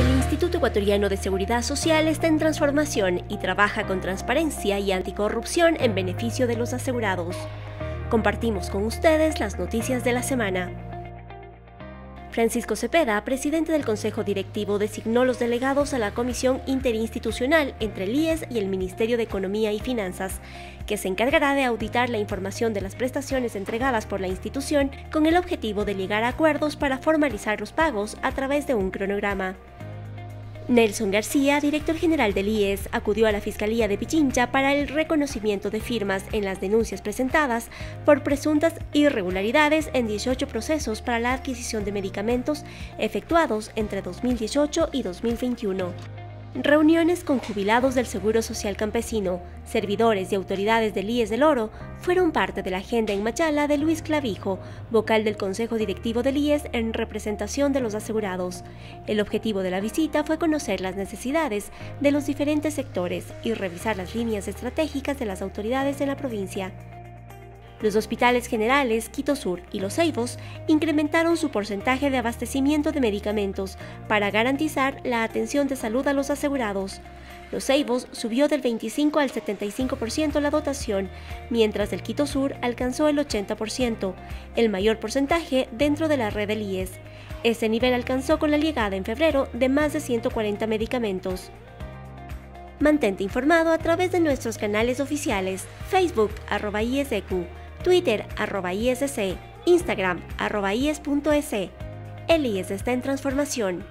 El Instituto Ecuatoriano de Seguridad Social está en transformación y trabaja con transparencia y anticorrupción en beneficio de los asegurados. Compartimos con ustedes las noticias de la semana. Francisco Cepeda, presidente del Consejo Directivo, designó los delegados a la Comisión Interinstitucional entre el IES y el Ministerio de Economía y Finanzas, que se encargará de auditar la información de las prestaciones entregadas por la institución con el objetivo de llegar a acuerdos para formalizar los pagos a través de un cronograma. Nelson García, director general del IES, acudió a la Fiscalía de Pichincha para el reconocimiento de firmas en las denuncias presentadas por presuntas irregularidades en 18 procesos para la adquisición de medicamentos efectuados entre 2018 y 2021 reuniones con jubilados del Seguro Social Campesino, servidores y autoridades del IES del Oro fueron parte de la agenda en Machala de Luis Clavijo, vocal del Consejo Directivo del IES en representación de los asegurados. El objetivo de la visita fue conocer las necesidades de los diferentes sectores y revisar las líneas estratégicas de las autoridades en la provincia. Los hospitales generales Quito Sur y Los Ceibos incrementaron su porcentaje de abastecimiento de medicamentos para garantizar la atención de salud a los asegurados. Los Ceibos subió del 25 al 75% la dotación, mientras el Quito Sur alcanzó el 80%, el mayor porcentaje dentro de la red del IES. Ese nivel alcanzó con la llegada en febrero de más de 140 medicamentos. Mantente informado a través de nuestros canales oficiales, Facebook, arroba Twitter arroba ISC, Instagram arroba IES.es. El IES está en transformación.